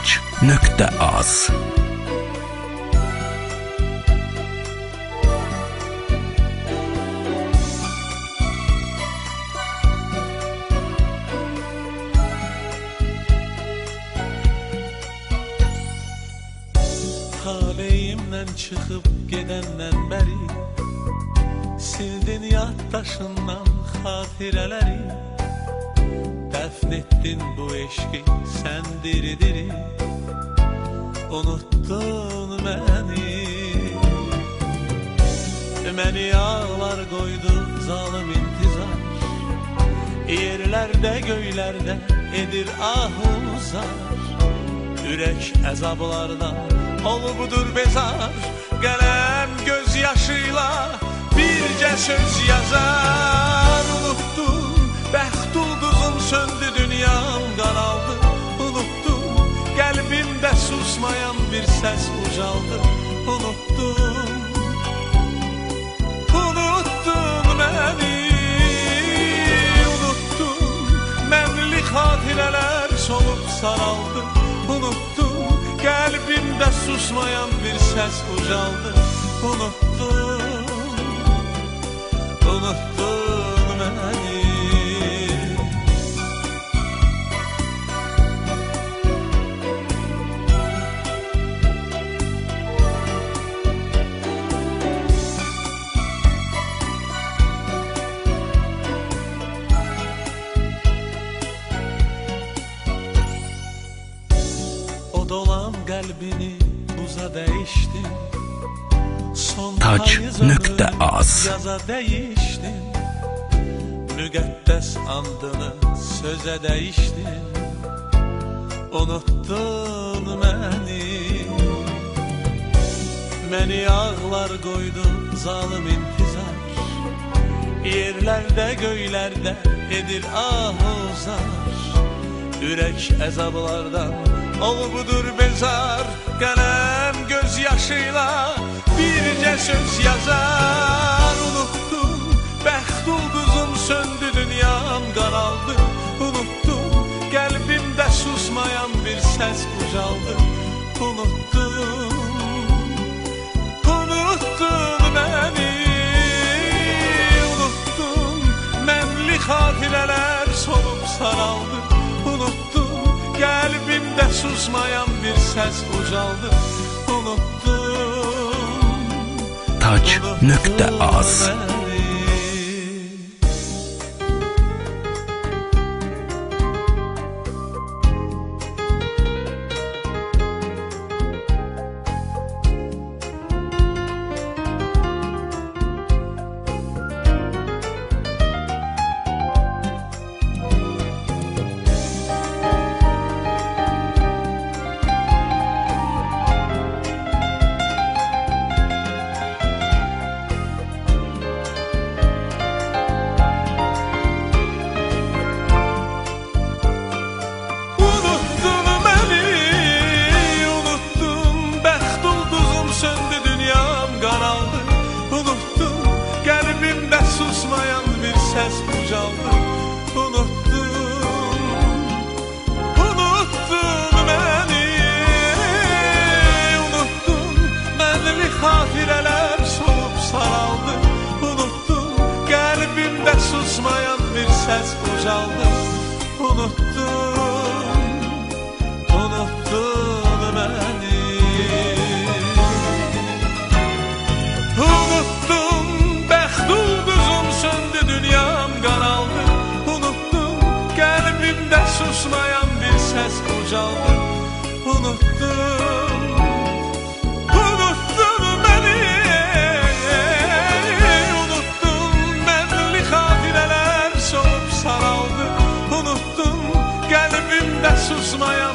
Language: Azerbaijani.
tac.az Taleyimden çıkıp gedenden beri Sildin yaddaşından hatireleri. Dəfn etdin bu sən diri diri Məni ağlar qoydu zalım intizar. Yerlərdə göylərdə edir ahuzar Ürək əzablarda olubdur bezar. Qələm göz yaşıyla bircə söz yazar. Unuttum, bəxt ulduzum söndü dünyam qaraldı. Unuttum, qəlbimdə susmayan bir səs ucaldı qəlbimdə susmayan bir səs ucaldı Unuttum, Yaza dəyişdim Müqəddəs andını sözə dəyişdim Unuttun məni. Məni ağlar qoydu zalım intizar. Yerlərdə göylərdə edir ahuzar Ürək əzablardan olubdur bezar. Qələm göz yaşıyla bircə söz yazar. Unuttum, bəxt ulduzum söndü dünyam qaraldı Unuttum, qəlbimdə susmayan bir səs ucaldı Unuttum, unuttun məni Unuttum, mənli xatirələr solub saraldı. Unuttum, qəlbimdə susmayan bir səs ucaldı Unuttum, Nökte Taç.az susmayan bir səs ucaldı Unuttun, unuttun məni Unuttun, mənli xatirələr solub saraldı. Unuttun, qəlbimdə susmayan bir səs ucaldı Unuttun, smile.